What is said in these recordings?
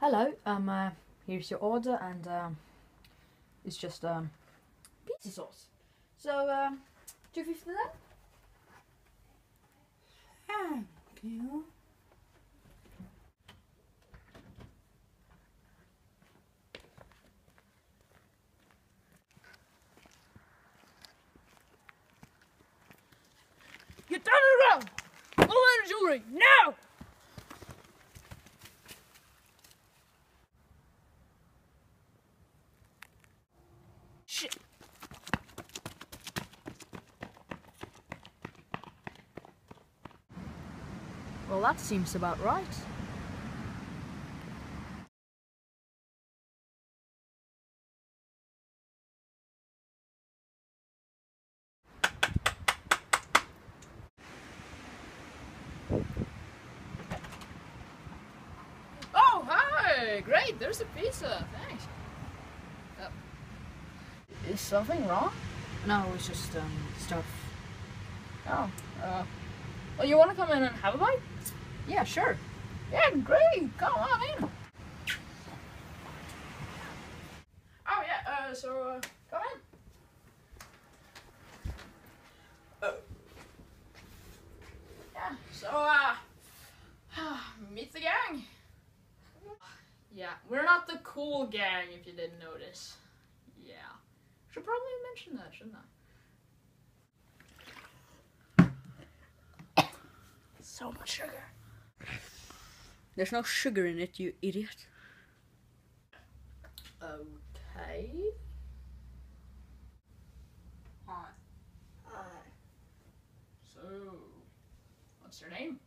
hello. Um, uh, here's your order, and um, it's just um, pizza sauce. So, um, two fifty then. Thank you. Get down to the ground! All that jewelry, now! Shit. Well, that seems about right. Oh, hi! Great, there's a pizza. Thanks. Uh, is something wrong? No, it's just um, stuff. Oh, uh, well, you want to come in and have a bite? Yeah, sure. Yeah, great. Come on in. Oh yeah. Uh, so uh, come in. Oh. Yeah. So uh, meet the gang. Yeah, we're not the cool gang if you didn't notice. Yeah. Should probably mention that, shouldn't I? So much sugar. There's no sugar in it, you idiot. Okay. Hi. So, what's your name?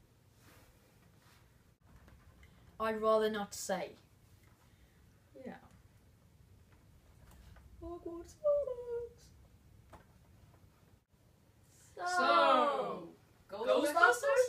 I'd rather not say. Yeah. Hogwarts So, Ghostbusters?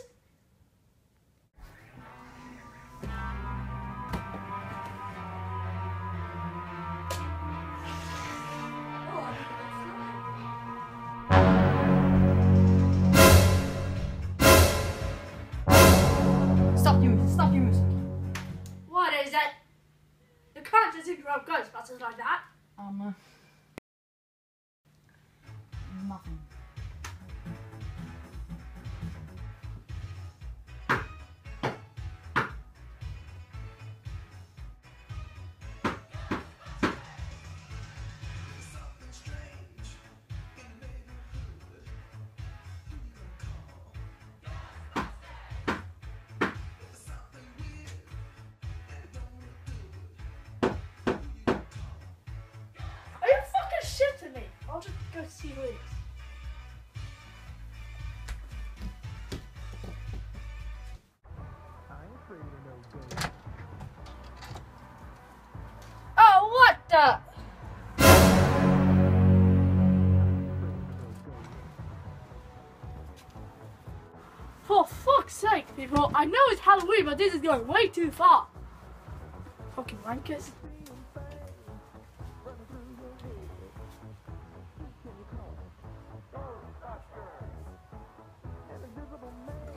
Stop your music! Stop your music! What is it? You can't just interrupt Ghostbusters like that. Um, uh, Oh, what the? For fuck's sake, people, I know it's Halloween, but this is going way too far. Fucking wankers.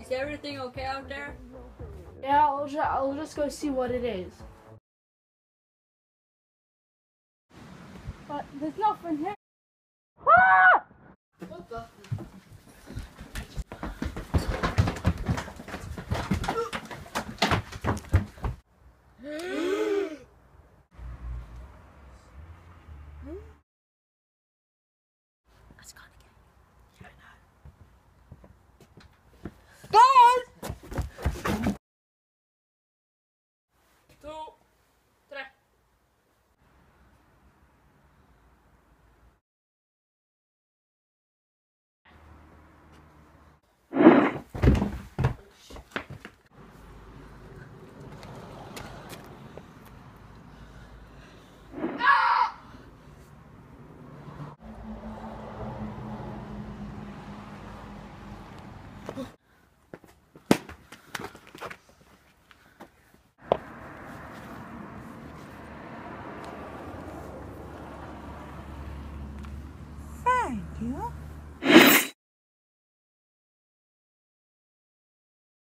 Is everything okay out there? Yeah, I'll, ju- I'll just go see what it is. But there's nothing here. Ah!